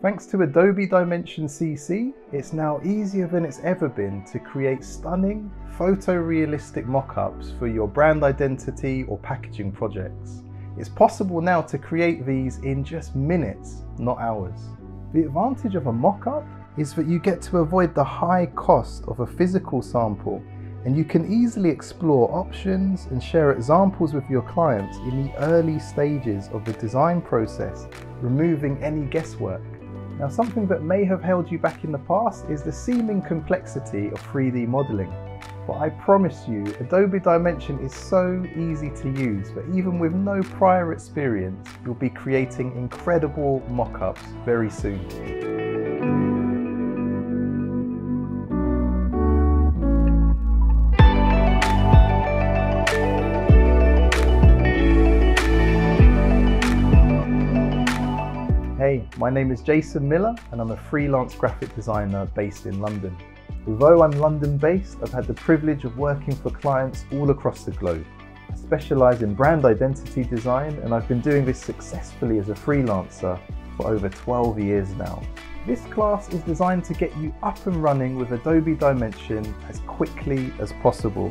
Thanks to Adobe Dimension CC, it's now easier than it's ever been to create stunning, photorealistic mock-ups for your brand identity or packaging projects. It's possible now to create these in just minutes, not hours. The advantage of a mock-up is that you get to avoid the high cost of a physical sample and you can easily explore options and share examples with your clients in the early stages of the design process, removing any guesswork. Now something that may have held you back in the past is the seeming complexity of 3D modeling. But I promise you, Adobe Dimension is so easy to use that even with no prior experience, you'll be creating incredible mock-ups very soon. Hey, my name is Jason Miller and I'm a freelance graphic designer based in London. Although I'm London based, I've had the privilege of working for clients all across the globe. I specialise in brand identity design and I've been doing this successfully as a freelancer for over 12 years now. This class is designed to get you up and running with Adobe Dimension as quickly as possible.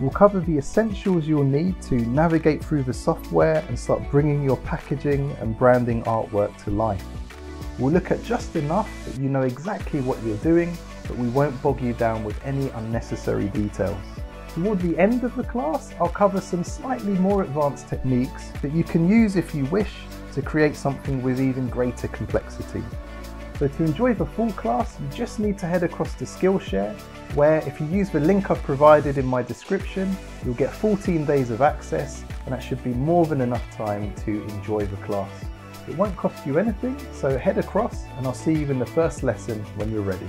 We'll cover the essentials you'll need to navigate through the software and start bringing your packaging and branding artwork to life. We'll look at just enough that you know exactly what you're doing, but we won't bog you down with any unnecessary details. Toward the end of the class, I'll cover some slightly more advanced techniques that you can use if you wish to create something with even greater complexity. So to enjoy the full class, you just need to head across to Skillshare, where if you use the link I've provided in my description, you'll get 14 days of access, and that should be more than enough time to enjoy the class. It won't cost you anything, so head across and I'll see you in the first lesson when you're ready.